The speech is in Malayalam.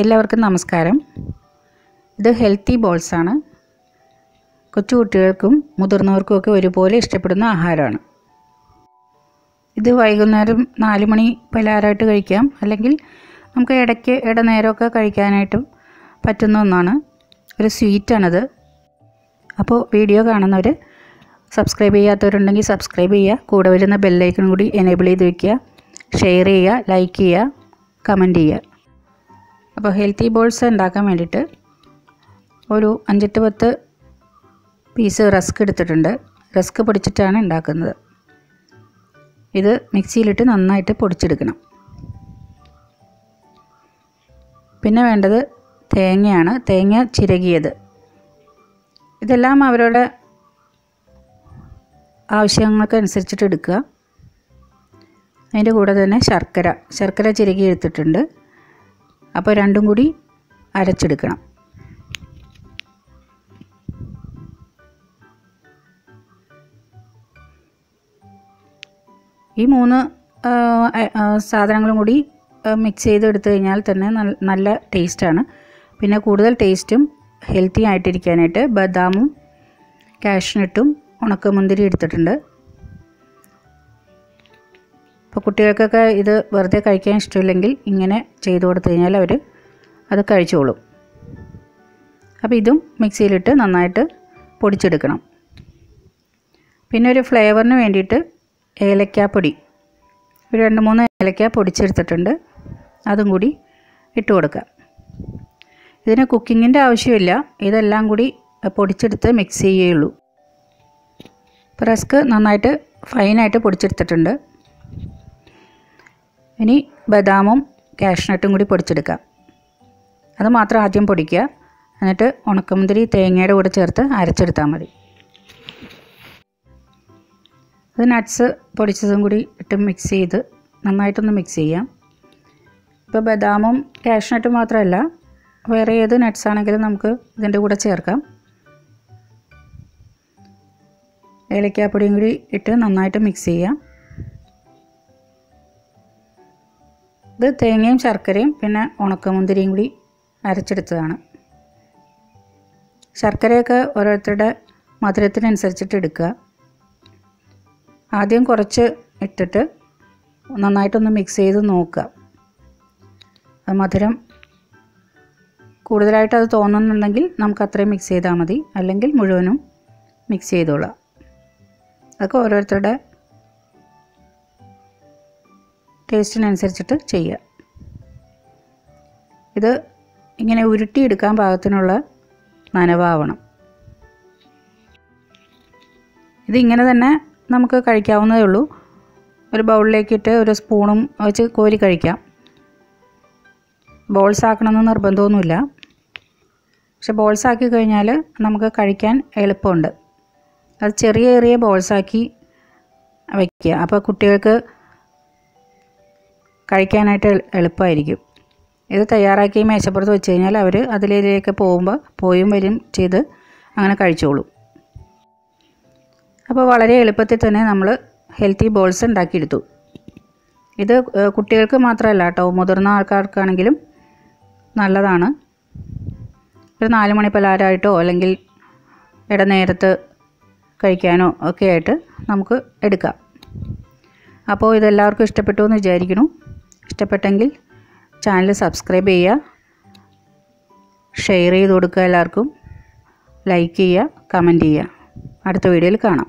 എല്ലാവർക്കും നമസ്കാരം. ഇത് ഹെൽത്തി ബോൾസാണ് കൊച്ചു കുട്ടികൾക്കും മുതിർന്നവർക്കുമൊക്കെ ഒരുപോലെ ഇഷ്ടപ്പെടുന്ന ആഹാരമാണ്. ഇത് വൈകുന്നേരം നാല് മണി പലഹാരമായിട്ട് കഴിക്കാം. അല്ലെങ്കിൽ നമുക്ക് ഇടയ്ക്ക് ഇടനേരമൊക്കെ കഴിക്കാനായിട്ടും പറ്റുന്ന ഒന്നാണ്. ഒരു സ്വീറ്റാണിത് അപ്പോൾ വീഡിയോ കാണുന്നവർ സബ്സ്ക്രൈബ് ചെയ്യാത്തവരുണ്ടെങ്കിൽ സബ്സ്ക്രൈബ് ചെയ്യുക. കൂടെ വരുന്ന ബെല്ലൈക്കൺ കൂടി എനേബിൾ ചെയ്ത് വയ്ക്കുക ഷെയർ ചെയ്യുക ലൈക്ക് ചെയ്യുക കമന്റ് ചെയ്യുക. അപ്പോൾ ഹെൽത്തി ബോൾസ് ഉണ്ടാക്കാൻ വേണ്ടിയിട്ട് ഒരു അഞ്ചെട്ട് പത്ത് പീസ് റസ്ക് എടുത്തിട്ടുണ്ട്. റസ്ക് പൊടിച്ചിട്ടാണ് ഉണ്ടാക്കുന്നത്. ഇത് മിക്സിയിലിട്ട് നന്നായിട്ട് പൊടിച്ചെടുക്കണം. പിന്നെ വേണ്ടത് തേങ്ങയാണ്. തേങ്ങ ചിരകിയത്. ഇതെല്ലാം അവരുടെ ആവശ്യങ്ങൾക്കനുസരിച്ചിട്ട് എടുക്കുക. അതിന്റെ കൂടെ തന്നെ ശർക്കര. ശർക്കര ചിരകി എടുത്തിട്ടുണ്ട്. അപ്പോൾ രണ്ടും കൂടി അരച്ചെടുക്കണം. ഈ മൂന്ന് സാധനങ്ങളും കൂടി മിക്സ് ചെയ്ത് എടുത്തു കഴിഞ്ഞാൽ തന്നെ നല്ല ടേസ്റ്റാണ് പിന്നെ കൂടുതൽ ടേസ്റ്റും ഹെൽത്തി ആയിട്ടിരിക്കാനായിട്ട് ബദാമും കാഷ്നട്ടും ഉണക്കമുന്തിരി എടുത്തിട്ടുണ്ട്. ഇപ്പോൾ കുട്ടികൾക്കൊക്കെ ഇത് വെറുതെ കഴിക്കാൻ ഇഷ്ടമില്ലെങ്കിൽ ഇങ്ങനെ ചെയ്തു കൊടുത്തു കഴിഞ്ഞാൽ അവർ അത് കഴിച്ചോളും. അപ്പോൾ ഇതും മിക്സിയിലിട്ട് നന്നായിട്ട് പൊടിച്ചെടുക്കണം. പിന്നെ ഒരു ഫ്ലേവറിന് വേണ്ടിയിട്ട് ഏലക്കാപ്പൊടി. ഒരു രണ്ട് മൂന്ന് ഏലക്ക പൊടിച്ചെടുത്തിട്ടുണ്ട്. അതും കൂടി ഇട്ട് കൊടുക്കുക ഇതിന് കുക്കിങ്ങിന്റെ ആവശ്യമില്ല. ഇതെല്ലാം കൂടി പൊടിച്ചെടുത്ത് മിക്സ് ചെയ്യുകയുള്ളൂ ഇപ്പോൾ റസ്ക് നന്നായിട്ട് ഫൈനായിട്ട് പൊടിച്ചെടുത്തിട്ടുണ്ട്. ഇനി ബദാമും കാഷ്നട്ടും കൂടി പൊടിച്ചെടുക്കാം അത് മാത്രം ആദ്യം പൊടിക്കുക. എന്നിട്ട് ഉണക്കമുന്തിരി തേങ്ങയുടെ കൂടെ ചേർത്ത് അരച്ചെടുത്താൽ മതി. അത് നട്ട്സ് പൊടിച്ചതും കൂടി ഇട്ട് മിക്സ് ചെയ്ത് നന്നായിട്ടൊന്ന് മിക്സ് ചെയ്യാം. ഇപ്പോൾ ബദാമും കാഷ്നട്ടും മാത്രമല്ല വേറെ ഏത് നട്ട്സ് ആണെങ്കിലും നമുക്ക് ഇതിന്റെ കൂടെ ചേർക്കാം. ഏലക്കാപ്പൊടിയും കൂടി ഇട്ട് നന്നായിട്ട് മിക്സ് ചെയ്യാം. ഇത് തേങ്ങയും ശർക്കരയും പിന്നെ ഉണക്കമുന്തിരിയും കൂടി അരച്ചെടുത്തതാണ്. ശർക്കരയൊക്കെ ഓരോരുത്തരുടെ മധുരത്തിനനുസരിച്ചിട്ട് എടുക്കുക. ആദ്യം കുറച്ച് ഇട്ടിട്ട് നന്നായിട്ടൊന്ന് മിക്സ് ചെയ്ത് നോക്കുക. അത് മധുരം കൂടുതലായിട്ട് അത് തോന്നുന്നുണ്ടെങ്കിൽ നമുക്ക് അത്രയും മിക്സ് ചെയ്താൽ മതി. അല്ലെങ്കിൽ മുഴുവനും മിക്സ് ചെയ്തോളാം അതൊക്കെ ഓരോരുത്തരുടെ ടേസ്റ്റിനനുസരിച്ചിട്ട് ചെയ്യുക. ഇത് ഇങ്ങനെ ഉരുട്ടിയെടുക്കാൻ പാകത്തിനുള്ള നനവാവണം. ഇതിങ്ങനെ തന്നെ നമുക്ക് കഴിക്കാവുന്നതേ ഉള്ളൂ. ഒരു ബൗളിലേക്കിട്ട് ഒരു സ്പൂണും വെച്ച് കോരി കഴിക്കാം. ബോൾസ് ആക്കണമെന്ന് നിർബന്ധമൊന്നുമില്ല. പക്ഷെ ബോൾസ് ആക്കി കഴിഞ്ഞാൽ നമുക്ക് കഴിക്കാൻ എളുപ്പമുണ്ട്. അത് ചെറിയ ചെറിയ ബോൾസാക്കി വയ്ക്കുക അപ്പോൾ കുട്ടികൾക്ക് കഴിക്കാനായിട്ട് എളുപ്പമായിരിക്കും ഇത് തയ്യാറാക്കി മേശപ്പുറത്ത് വെച്ച് കഴിഞ്ഞാൽ അവർ അതിലേക്ക് പോകുമ്പോൾ പോയും വരും ചെയ്ത് അങ്ങനെ കഴിച്ചോളും. അപ്പോൾ വളരെ എളുപ്പത്തിൽ തന്നെ നമ്മൾ ഹെൽത്തി ബോൾസ് ഉണ്ടാക്കിയെടുത്തു. ഇത് കുട്ടികൾക്ക് മാത്രമല്ല കേട്ടോ മുതിർന്ന ആൾക്കാർക്കാണെങ്കിലും നല്ലതാണ്. ഒരു നാല് മണി പലഹാരമായിട്ടോ അല്ലെങ്കിൽ ഇടനേരത്ത് കഴിക്കാനോ ഒക്കെ ആയിട്ട് നമുക്ക് എടുക്കാം. അപ്പോൾ ഇതെല്ലാവർക്കും ഇഷ്ടപ്പെട്ടു എന്ന് വിചാരിക്കുന്നു. ഇഷ്ടപ്പെട്ടെങ്കിൽ ചാനൽ സബ്സ്ക്രൈബ് ചെയ്യുക ഷെയർ ചെയ്ത് കൊടുക്കുക എല്ലാവർക്കും ലൈക്ക് ചെയ്യുക കമന്റ് ചെയ്യുക. അടുത്ത വീഡിയോയിൽ കാണാം.